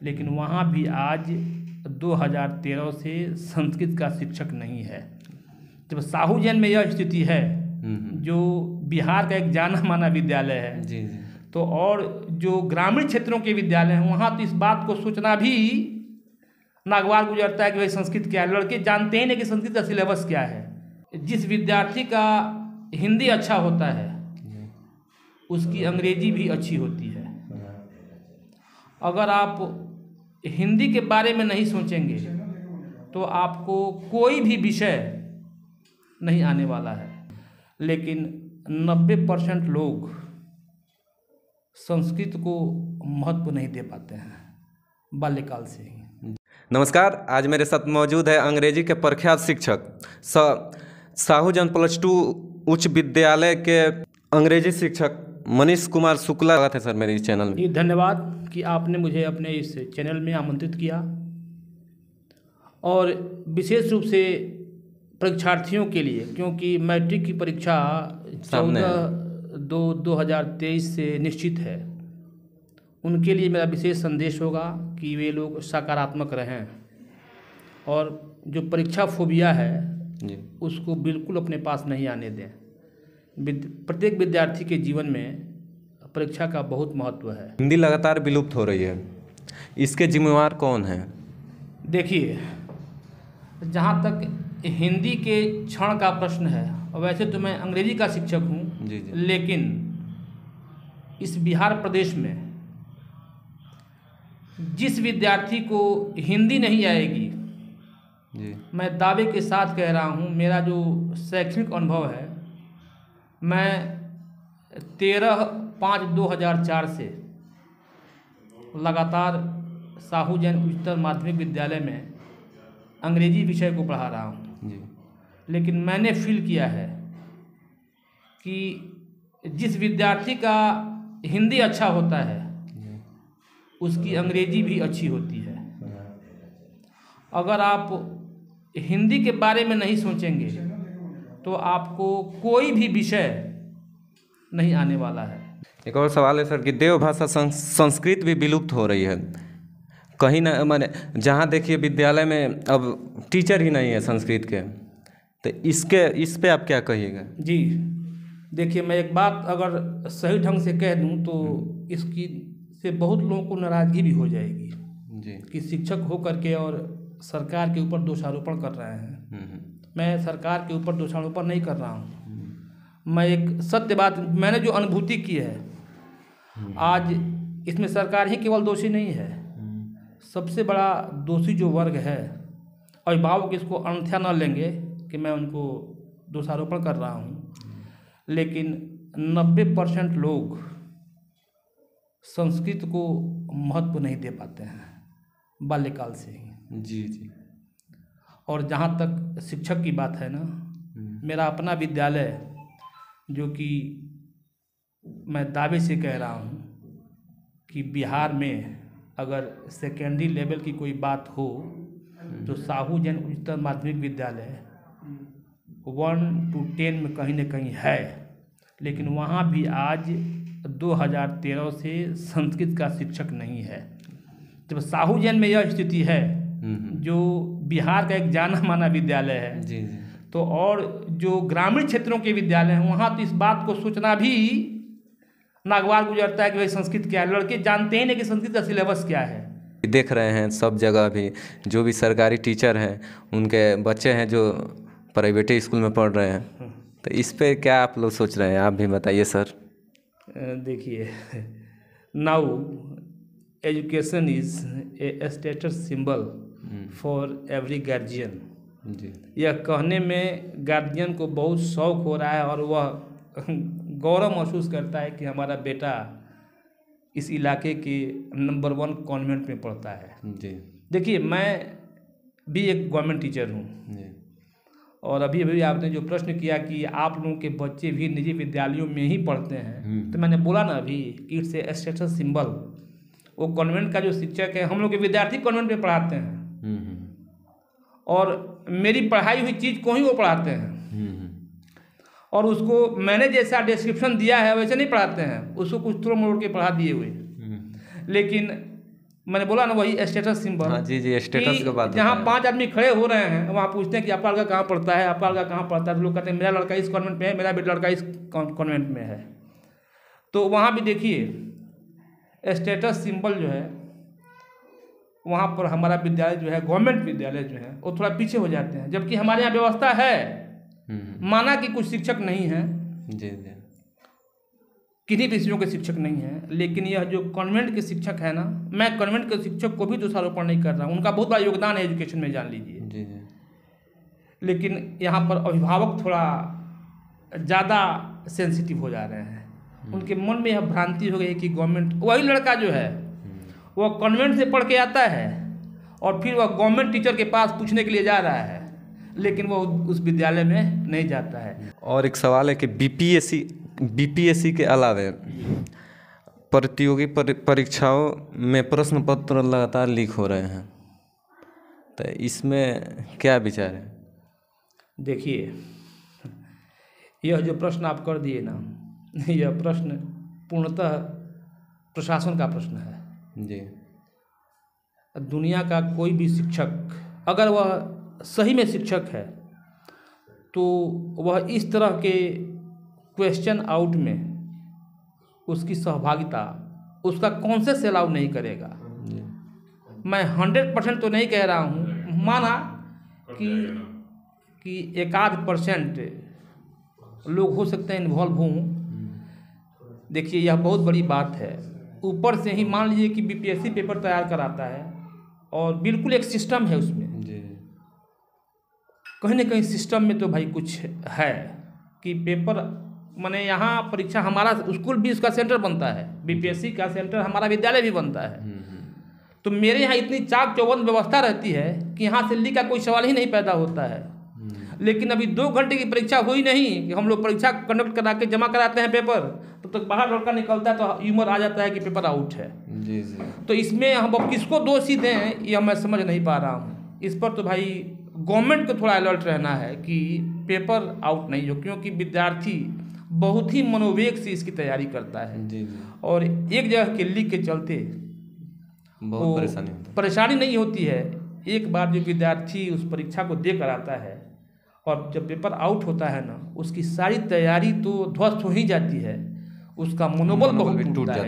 लेकिन वहाँ भी आज 2013 से संस्कृत का शिक्षक नहीं है। जब साहू जैन में यह स्थिति है जो बिहार का एक जाना माना विद्यालय है जी जी। तो और जो ग्रामीण क्षेत्रों के विद्यालय हैं वहाँ तो इस बात को सोचना भी नागवार गुजरता है कि भाई संस्कृत क्या है? लड़के जानते ही नहीं कि संस्कृत का सिलेबस क्या है। जिस विद्यार्थी का हिंदी अच्छा होता है उसकी अंग्रेज़ी भी अच्छी होती है। अगर आप हिंदी के बारे में नहीं सोचेंगे तो आपको कोई भी विषय नहीं आने वाला है। लेकिन नब्बे परसेंट लोग संस्कृत को महत्व नहीं दे पाते हैं, बाल्यकाल से ही। नमस्कार, आज मेरे साथ मौजूद है अंग्रेज़ी के प्रख्यात शिक्षक स साहूजन प्लस टू उच्च विद्यालय के अंग्रेज़ी शिक्षक मनीष कुमार शुक्ला थे सर मेरे इस चैनल में। धन्यवाद कि आपने मुझे अपने इस चैनल में आमंत्रित किया। और विशेष रूप से परीक्षार्थियों के लिए क्योंकि मैट्रिक की परीक्षा चौदह दो दो हज़ार तेईस से निश्चित है। उनके लिए मेरा विशेष संदेश होगा कि वे लोग सकारात्मक रहें। और जो परीक्षा फोबिया है जी। उसको बिल्कुल अपने पास नहीं आने दें। प्रत्येक विद्यार्थी के जीवन में परीक्षा का बहुत महत्व है। हिंदी लगातार विलुप्त हो रही है। इसके जिम्मेवार कौन है? देखिए जहाँ तक हिंदी के क्षण का प्रश्न है वैसे तो मैं अंग्रेज़ी का शिक्षक हूँ लेकिन इस बिहार प्रदेश में जिस विद्यार्थी को हिंदी नहीं आएगी जी। मैं दावे के साथ कह रहा हूँ मेरा जो शैक्षणिक अनुभव है मैं तेरह पाँच दो हज़ार चार से लगातार साहू जैन उच्चतर माध्यमिक विद्यालय में अंग्रेज़ी विषय को पढ़ा रहा हूँ। जी। लेकिन मैंने फील किया है कि जिस विद्यार्थी का हिंदी अच्छा होता है उसकी अंग्रेज़ी भी अच्छी होती है। अगर आप हिंदी के बारे में नहीं सोचेंगे तो आपको कोई भी विषय नहीं आने वाला है। एक और सवाल है सर कि देवभाषा संस्कृत भी विलुप्त हो रही है। कहीं ना मैंने जहाँ देखिए विद्यालय में अब टीचर ही नहीं है संस्कृत के तो इसके इस पे आप क्या कहिएगा? जी देखिए मैं एक बात अगर सही ढंग से कह दूँ तो इसकी से बहुत लोगों को नाराज़गी भी हो जाएगी। जी। कि शिक्षक हो करके और सरकार के ऊपर दोषारोपण कर रहे हैं। हम्म, हम्म, मैं सरकार के ऊपर दोषारोपण नहीं कर रहा हूँ। मैं एक सत्य बात मैंने जो अनुभूति की है आज इसमें सरकार ही केवल दोषी नहीं है। सबसे बड़ा दोषी जो वर्ग है अभिभावक इसको अनथ्या न लेंगे कि मैं उनको दोषारोपण कर रहा हूँ। लेकिन नब्बे परसेंट लोग संस्कृत को महत्व नहीं दे पाते हैं बाल्यकाल से ही। जी जी। और जहाँ तक शिक्षक की बात है ना मेरा अपना विद्यालय जो कि मैं दावे से कह रहा हूँ कि बिहार में अगर सेकेंडरी लेवल की कोई बात हो तो साहू जैन उच्चतर माध्यमिक विद्यालय वन टू टेन में कहीं न कहीं है। लेकिन वहाँ भी आज 2013 से संस्कृत का शिक्षक नहीं है। जब साहू जैन में यह स्थिति है हम्म, जो बिहार का एक जाना माना विद्यालय है। जी जी। तो और जो ग्रामीण क्षेत्रों के विद्यालय हैं वहाँ तो इस बात को सोचना भी नागवार गुजरता है कि भाई संस्कृत क्या है? लड़के जानते ही नहीं कि संस्कृत का सिलेबस क्या है। देख रहे हैं सब जगह भी जो भी सरकारी टीचर हैं उनके बच्चे हैं जो प्राइवेट स्कूल में पढ़ रहे हैं। तो इस पे क्या आप लोग सोच रहे हैं? आप भी बताइए सर। देखिए now education is a status symbol. For every guardian जी। यह कहने में गार्जियन को बहुत शौक हो रहा है और वह गौरव महसूस करता है कि हमारा बेटा इस इलाके के नंबर वन कॉन्वेंट में पढ़ता है। जी। देखिए मैं भी एक गवर्नमेंट टीचर हूँ। और अभी अभी आपने जो प्रश्न किया कि आप लोगों के बच्चे भी निजी विद्यालयों में ही पढ़ते हैं तो मैंने बोला ना अभी इट्स ए स्टेटस सिंबल वो कॉन्वेंट का जो शिक्षक है हम लोग के विद्यार्थी कॉन्वेंट में पढ़ाते हैं। हम्म, हम्म, और मेरी पढ़ाई हुई चीज़ को ही वो पढ़ाते हैं। हम्म, हम्म, और उसको मैंने जैसा डिस्क्रिप्शन दिया है वैसे नहीं पढ़ाते हैं। उसको कुछ तोड़ मोड़ के पढ़ा दिए हुए। हम्म, लेकिन मैंने बोला ना वही स्टेटस सिंबल हाँ जी जी स्टेटस की बात जहाँ। पाँच आदमी खड़े हो रहे हैं वहाँ पूछते हैं कि आपका लड़का कहाँ पढ़ता है आपका लड़का कहाँ पढ़ता है? तो लोग कहते हैं मेरा लड़का इस कॉन्वेंट में है मेरा भी लड़का इस कॉन्वेंट में है। तो वहाँ भी देखिए स्टेटस सिंबल जो है वहाँ पर हमारा विद्यालय जो है गवर्नमेंट विद्यालय जो है वो थोड़ा पीछे हो जाते हैं। जबकि हमारे यहाँ व्यवस्था है। हम्म, माना कि कुछ शिक्षक नहीं है। जी जी। किन्हीं विषयों के शिक्षक नहीं हैं लेकिन यह जो कॉन्वेंट के शिक्षक है ना मैं कॉन्वेंट के शिक्षक को भी दोषारोपण नहीं कर रहा हूँ। उनका बहुत बड़ा योगदान है एजुकेशन में जान लीजिए। जी जी। लेकिन यहाँ पर अभिभावक थोड़ा ज़्यादा सेंसिटिव हो जा रहे हैं। उनके मन में यह भ्रांति हो गई कि गवर्नमेंट वही लड़का जो है वह कॉन्वेंट से पढ़ के आता है और फिर वह गवर्नमेंट टीचर के पास पूछने के लिए जा रहा है लेकिन वह उस विद्यालय में नहीं जाता है। और एक सवाल है कि बीपीएससी बीपीएससी के अलावे प्रतियोगी परीक्षाओं में प्रश्न पत्र लगातार लीक हो रहे हैं तो इसमें क्या विचार है? देखिए यह जो प्रश्न आप कर दिए ना यह प्रश्न पूर्णतः प्रशासन का प्रश्न है। जी। दुनिया का कोई भी शिक्षक अगर वह सही में शिक्षक है तो वह इस तरह के क्वेश्चन आउट में उसकी सहभागिता उसका कॉन्सेस अलाउ नहीं करेगा। मैं हंड्रेड परसेंट तो नहीं कह रहा हूँ माना कि कि एक आध परसेंट लोग हो सकते हैं इन्वॉल्व हों। देखिए यह बहुत बड़ी बात है। ऊपर से ही मान लीजिए कि बीपीएससी पेपर तैयार कराता है और बिल्कुल एक सिस्टम है उसमें। कहीं ना कहीं सिस्टम में तो भाई कुछ है कि पेपर मैंने यहाँ परीक्षा हमारा स्कूल भी उसका सेंटर बनता है बीपीएससी का सेंटर हमारा विद्यालय भी बनता है। तो मेरे यहाँ इतनी चाक चौबंद व्यवस्था रहती है कि यहाँ से लीक का कोई सवाल ही नहीं पैदा होता है। लेकिन अभी दो घंटे की परीक्षा हुई नहीं कि हम लोग परीक्षा कंडक्ट करा के जमा कराते हैं पेपर तब तो तक बाहर लड़का निकलता है तो ह्यूमर आ जाता है कि पेपर आउट है। जी जी। तो इसमें हम अब किसको दोषी दें यह मैं समझ नहीं पा रहा हूँ। इस पर तो भाई गवर्नमेंट को थोड़ा अलर्ट रहना है कि पेपर आउट नहीं हो क्योंकि विद्यार्थी बहुत ही मनोवेग से इसकी तैयारी करता है। जी जी। और एक जगह के लीक के चलते बहुत परेशानी होती परेशानी नहीं होती है। एक बार जो विद्यार्थी उस परीक्षा को दे कर आता है और जब पेपर आउट होता है ना उसकी सारी तैयारी तो ध्वस्त हो ही जाती है। उसका मनोबल बहुत टूट जाता है।